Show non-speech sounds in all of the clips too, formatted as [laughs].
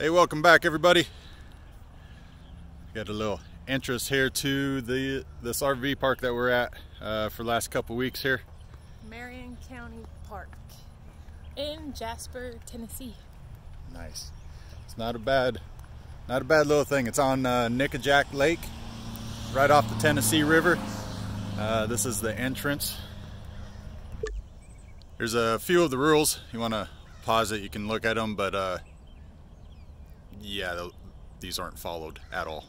Hey, welcome back everybody. Got a little entrance here to the this RV park that we're at uh, for the last couple weeks here. Marion County Park in Jasper, Tennessee. Nice. It's not a bad, not a bad little thing. It's on uh, Nickajack Lake, right off the Tennessee River. Uh, this is the entrance. There's a few of the rules. You want to pause it, you can look at them, but yeah, these aren't followed at all.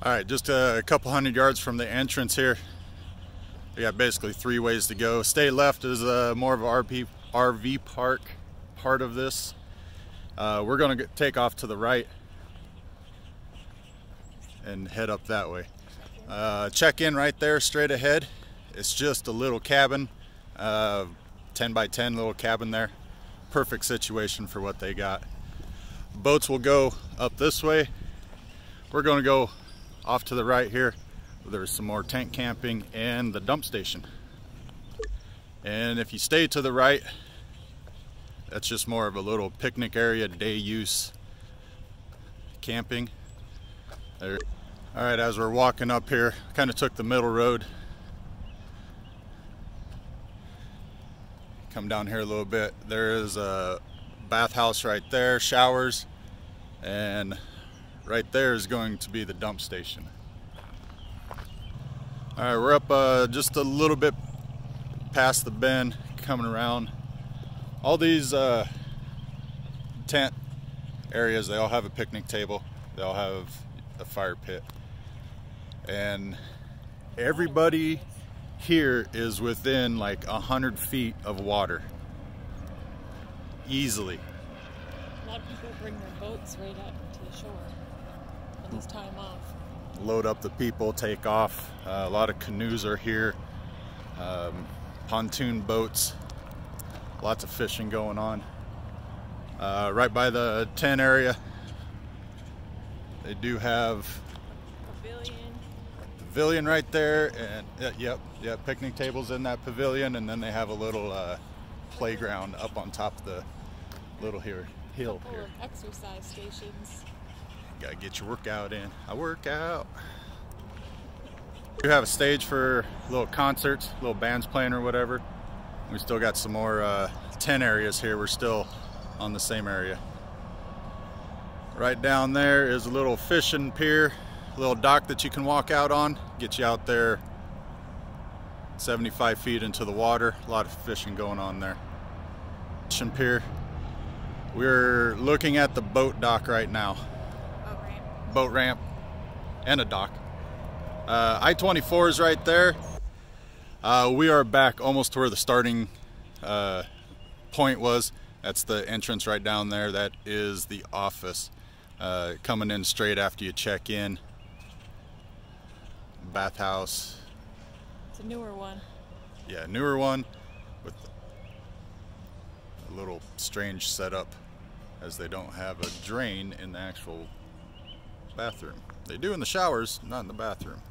All right, just a couple hundred yards from the entrance here. We got basically three ways to go. Stay left is uh, more of a RV, RV park part of this. Uh, we're gonna get, take off to the right and head up that way. Uh, check in right there straight ahead. It's just a little cabin, uh, 10 by 10 little cabin there. Perfect situation for what they got. Boats will go up this way. We're gonna go off to the right here. There's some more tent camping and the dump station. And if you stay to the right, that's just more of a little picnic area, day use camping. There. All right, as we're walking up here, kind of took the middle road. Come down here a little bit. There is a bathhouse right there, showers, and right there is going to be the dump station. All right, we're up uh, just a little bit past the bend, coming around. All these uh, tent areas, they all have a picnic table. They all have a fire pit. And everybody here is within like a hundred feet of water. Easily. A lot of people bring their boats right up to the shore this time off. Load up the people, take off. Uh, a lot of canoes are here. Um, pontoon boats. Lots of fishing going on. Uh, right by the tent area, they do have Pavilion. pavilion right there, and uh, yep, yep, picnic tables in that pavilion, and then they have a little uh, playground up on top of the little here hill here. exercise stations. Gotta get your workout in. I work out. We have a stage for little concerts, little bands playing or whatever. We still got some more uh, tent areas here. We're still on the same area. Right down there is a little fishing pier, a little dock that you can walk out on. Get you out there 75 feet into the water. A lot of fishing going on there. Fishing pier. We're looking at the boat dock right now Oh, right. boat ramp and a dock. Uh, I-24 is right there. Uh, we are back almost to where the starting uh, point was. That's the entrance right down there. That is the office. Uh, coming in straight after you check in. Bathhouse. It's a newer one. Yeah, newer one with little strange setup as they don't have a drain in the actual bathroom. They do in the showers, not in the bathroom.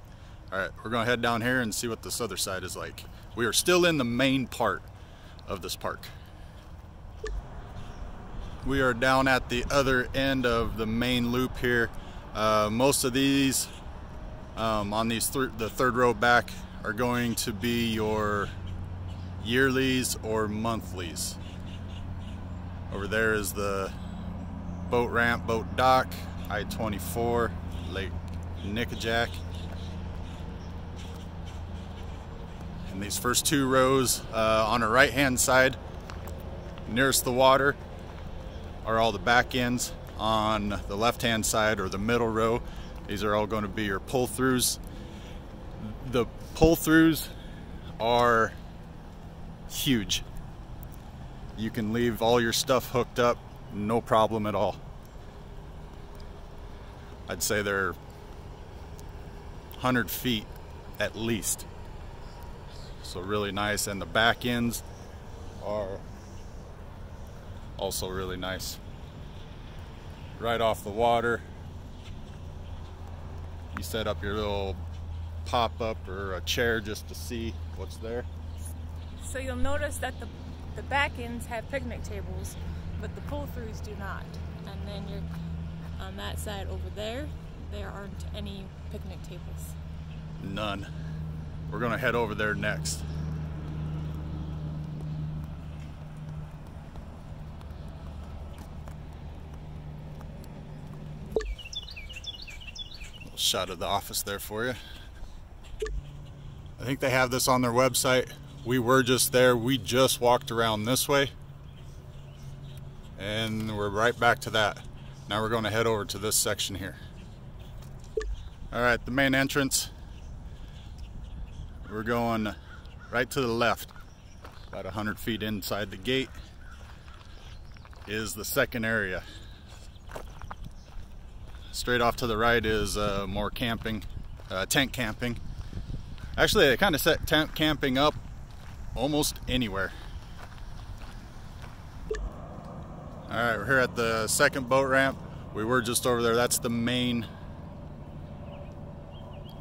All right, we're gonna head down here and see what this other side is like. We are still in the main part of this park. We are down at the other end of the main loop here. Uh, most of these um, on these th the third row back are going to be your yearlies or monthlies. Over there is the boat ramp, boat dock, I-24, Lake Nickajack. And these first two rows uh, on the right hand side, nearest the water, are all the back ends. On the left hand side or the middle row, these are all going to be your pull throughs. The pull throughs are huge. You can leave all your stuff hooked up, no problem at all. I'd say they're 100 feet at least. So really nice, and the back ends are also really nice. Right off the water. You set up your little pop-up or a chair just to see what's there. So you'll notice that the, the back ends have picnic tables, but the pull-throughs do not. and then you're on that side over there. There aren't any picnic tables. None. We're gonna head over there next. Little shot of the office there for you. I think they have this on their website. We were just there. We just walked around this way. And we're right back to that. Now we're going to head over to this section here. All right, the main entrance. We're going right to the left, about 100 feet inside the gate is the second area. Straight off to the right is uh, more camping, uh, tent camping. Actually, they kind of set tent camping up almost anywhere. All right, we're here at the second boat ramp. We were just over there. That's the main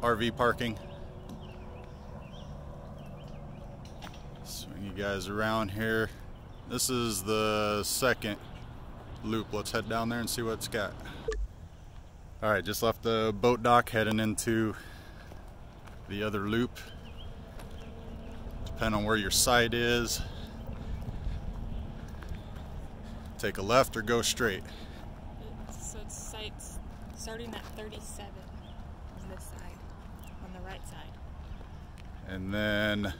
RV parking. Swing you guys around here. This is the second loop. Let's head down there and see what it's got. All right, just left the boat dock heading into the other loop. Depending on where your site is, take a left or go straight. So it's sites starting at 37 is this side, on the right side. And then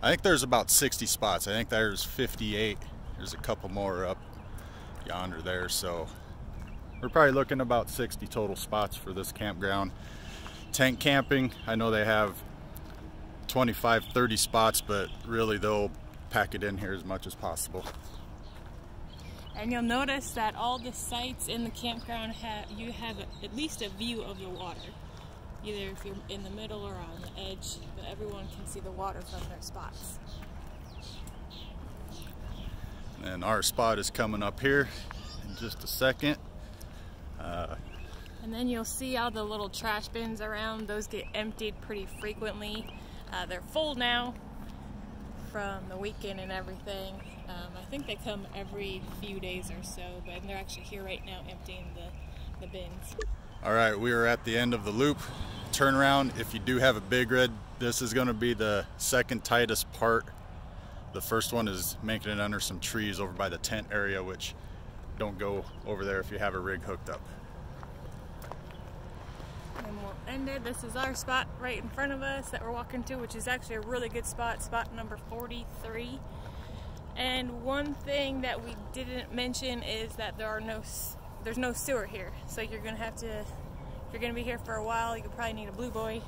I think there's about 60 spots. I think there's 58. There's a couple more up yonder there. So we're probably looking about 60 total spots for this campground. Tent camping, I know they have 25, 30 spots, but really they'll pack it in here as much as possible. And you'll notice that all the sites in the campground have you have a, at least a view of the water. Either if you're in the middle or on the edge, but everyone can see the water from their spots. And our spot is coming up here in just a second. Uh, and then you'll see all the little trash bins around. Those get emptied pretty frequently. Uh, they're full now from the weekend and everything. Um, I think they come every few days or so, but they're actually here right now emptying the, the bins. All right, we are at the end of the loop. Turn around. If you do have a big rig, this is going to be the second tightest part. The first one is making it under some trees over by the tent area, which don't go over there if you have a rig hooked up. And we'll end it. This is our spot right in front of us that we're walking to, which is actually a really good spot, spot number 43. And one thing that we didn't mention is that there are no there's no sewer here, so you're gonna have to if you're gonna be here for a while. You probably need a blue boy,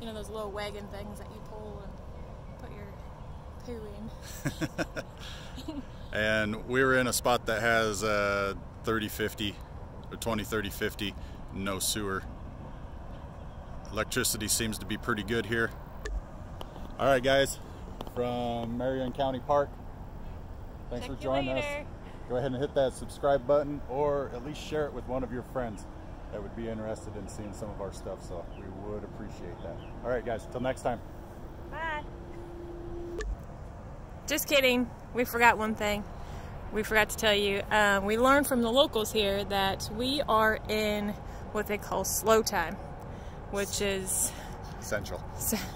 you know those little wagon things that you pull and put your poo in. [laughs] and we were in a spot that has uh, 30 50 or 20 30 50 no sewer electricity seems to be pretty good here. All right guys from marion county park thanks Check for joining us. go ahead and hit that subscribe button or at least share it with one of your friends that would be interested in seeing some of our stuff so we would appreciate that. All right guys until next time. Bye. Just kidding. We forgot one thing. We forgot to tell you. Um, we learned from the locals here that we are in what they call slow time, which is central.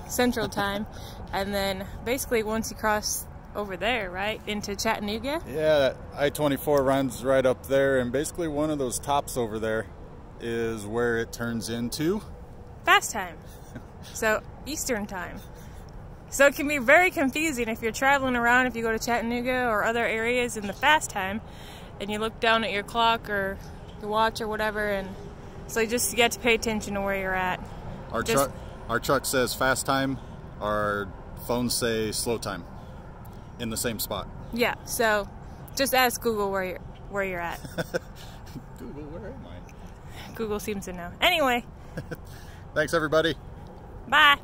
central time. [laughs] and then basically once you cross over there, right, into Chattanooga. Yeah, I-24 runs right up there, and basically one of those tops over there is where it turns into fast time. [laughs] so Eastern time. So it can be very confusing if you're traveling around, if you go to Chattanooga or other areas in the fast time, and you look down at your clock or your watch or whatever, and so you just get to pay attention to where you're at. Our just, truck, our truck says fast time. Our phones say slow time. In the same spot. Yeah. So just ask Google where you're where you're at. [laughs] Google, where am I? Google seems to know. Anyway. [laughs] Thanks, everybody. Bye.